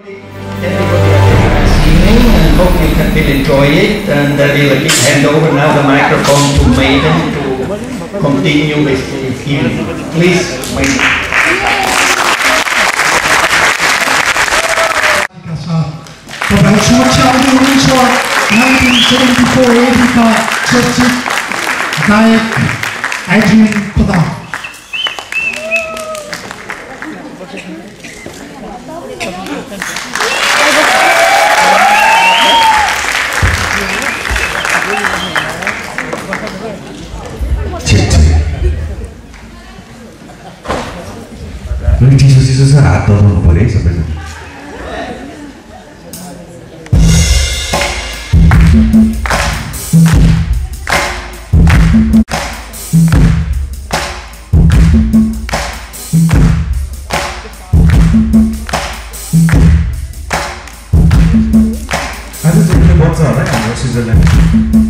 Everybody evening and you can will enjoy it and uh, we'll give- hand over now the microphone to Maiden to continue with the evening. Please, Maiden. 가사 But I short child Ah, todo mundo por isso, presidente? How does it look what's né? I don't know.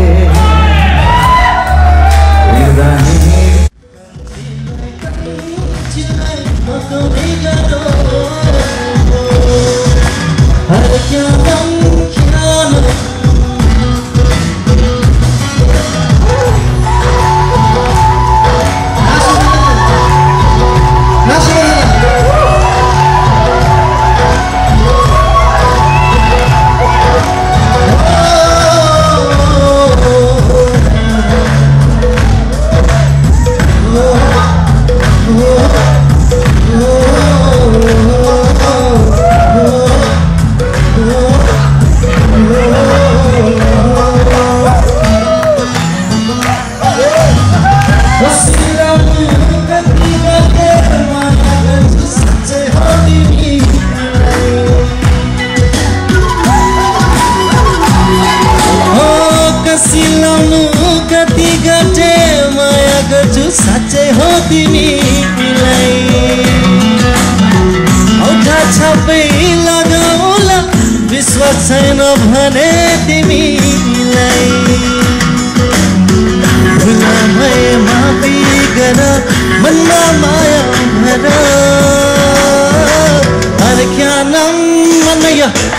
तिमीलाई औठा छापै विश्वास छैन भने तिमीलाई begin मनमा माया भर। अर्ख्यानम मनय पुतुकै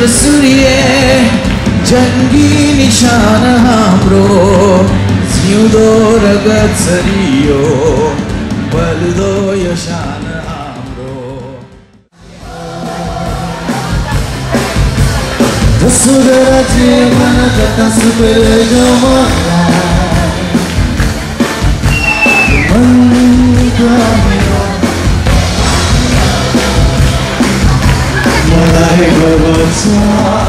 चन्द्र सूर्य जङ्गी निशान हाम्रो जिउँदो र गच्छरियो बल्दो यो शान हाम्रो Sugara jimana kata supere gamana Mangkamio 我做